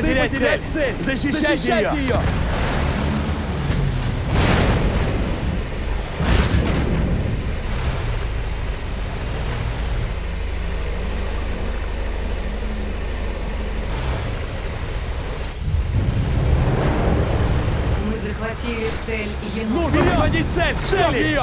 потерять цель! Защищайте ее! Мы захватили цель енот. Нужно захватить цель! Чтоб ее!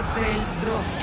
Захватили цель Дрозд.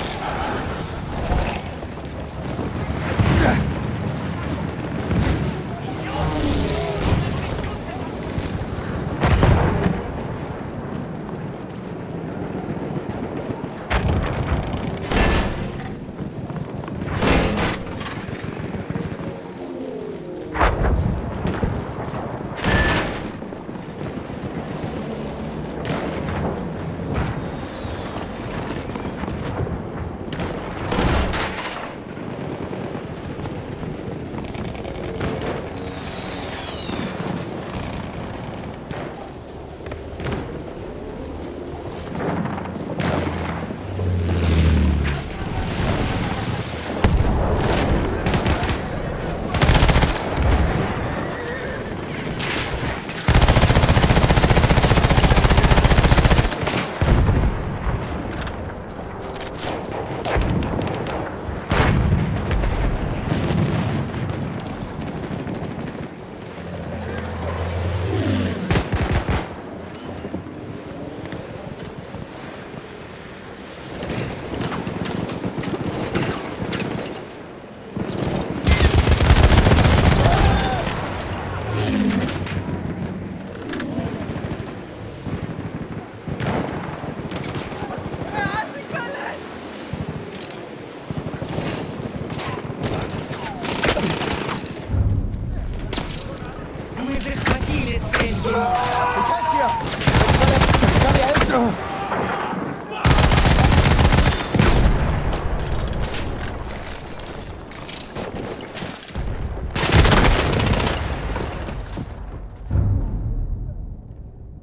Мы захватили цель енот. Ich helfe dir!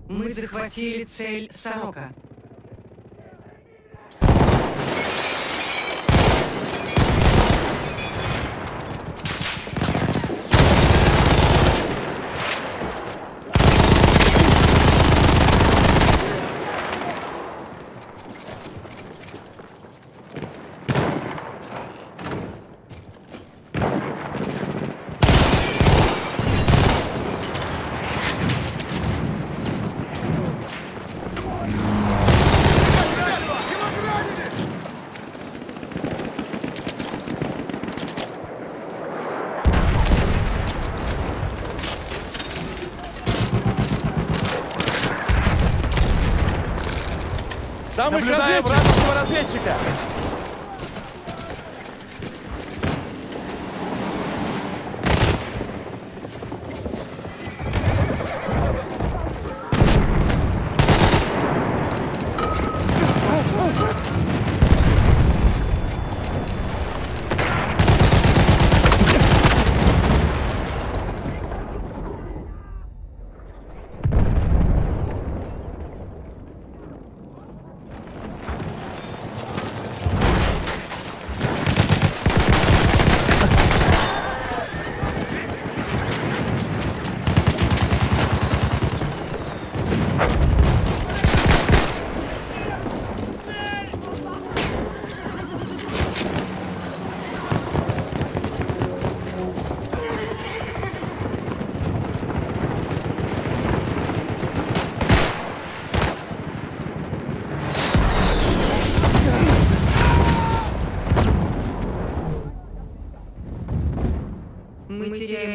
Мы захватили цель Сорока. Там их разведчик! разведчика!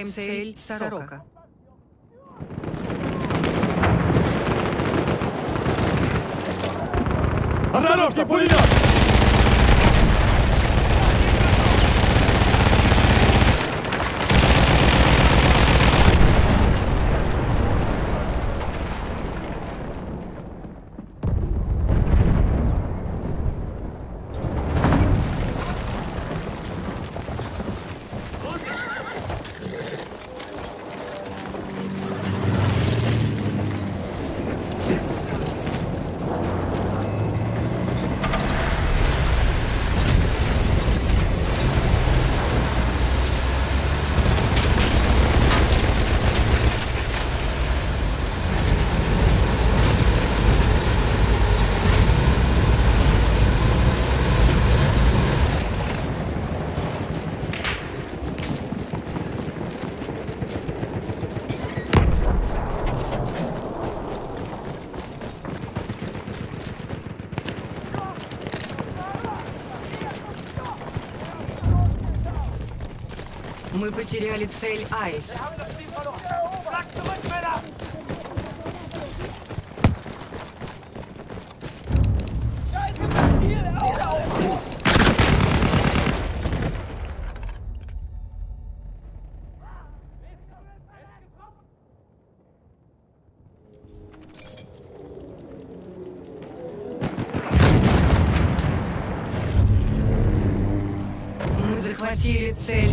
Мы теряем цель Сорока. Мы потеряли цель Аист. Мы захватили цель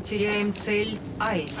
Мы теряем цель Аист.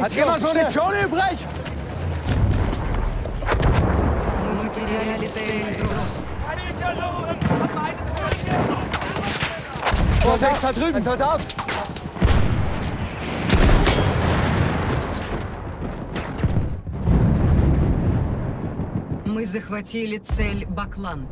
Hat jemand Munition übrig? Цель Дрозд. Vorsicht, da drüben! Ein Soldat! Мы захватили цель Баклан.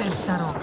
Потеряли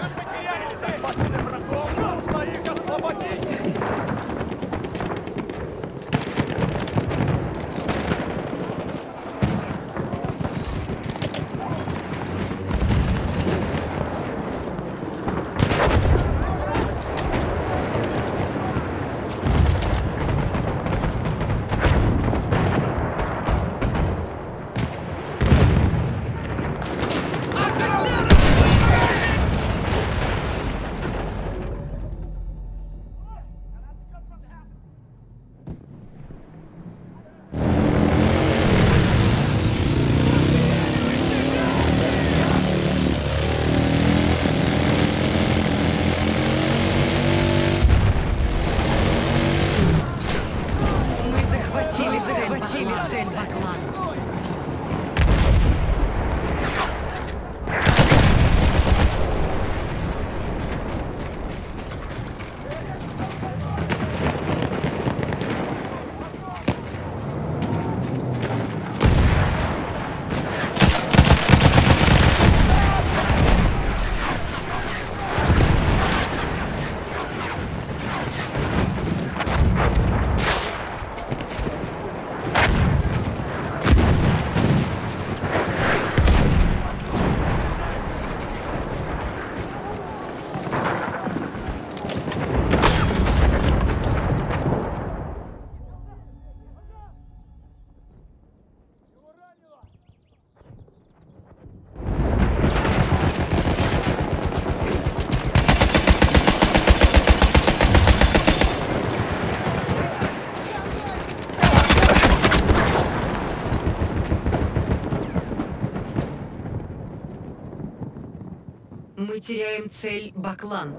Мы теряем цель Баклан.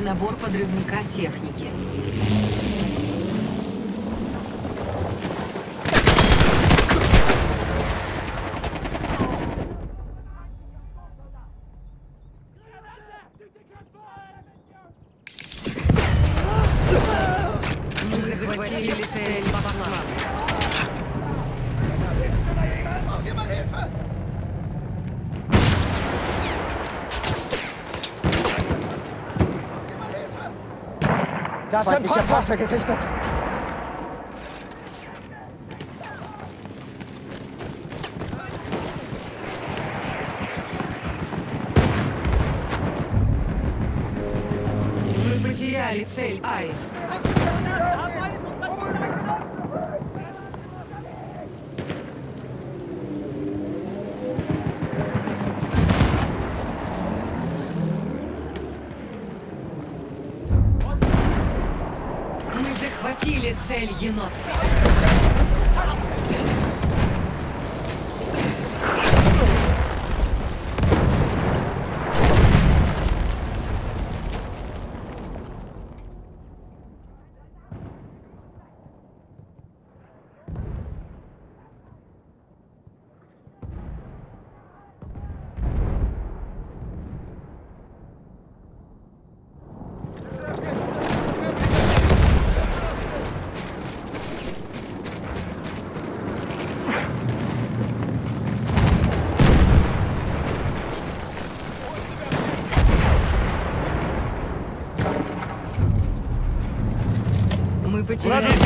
Набор подрывника техники. Da ist ein Feindlicher Panzer! Panzer gesichtet. Мы потеряли цель Аист. Цель Gravity.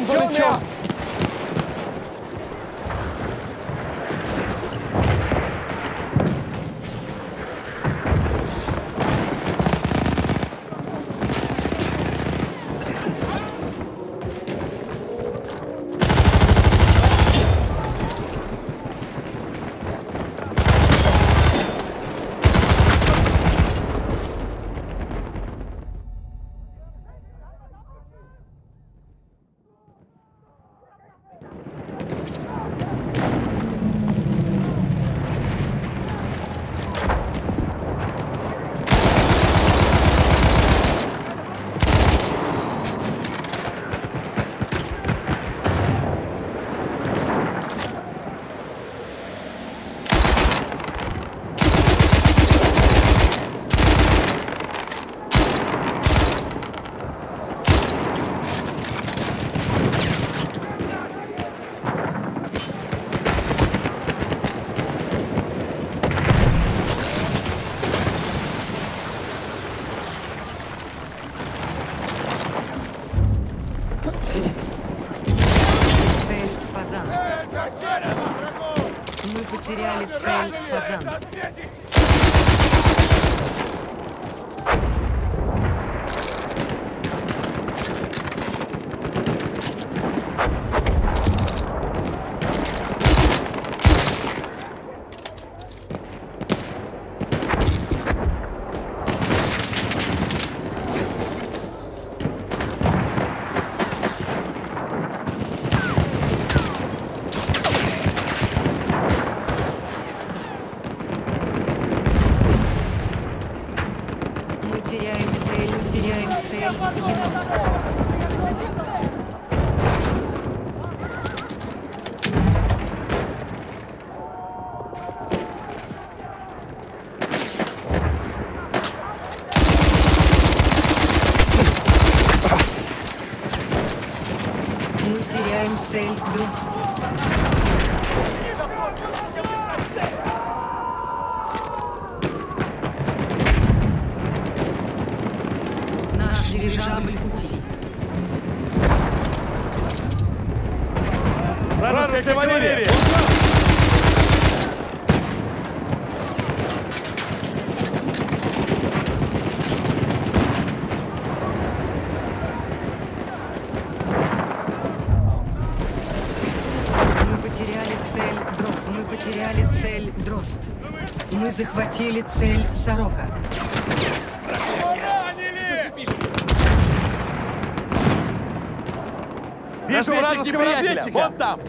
你修不 цель Фазан. Мы теряем цель, мы теряем цель. Енот. Мы теряем цель Дрозд. Наш дирижабль в пути. Вражеская кавалерия! Захватили цель Сорока. Вижу вражеского разведчика! Вон там!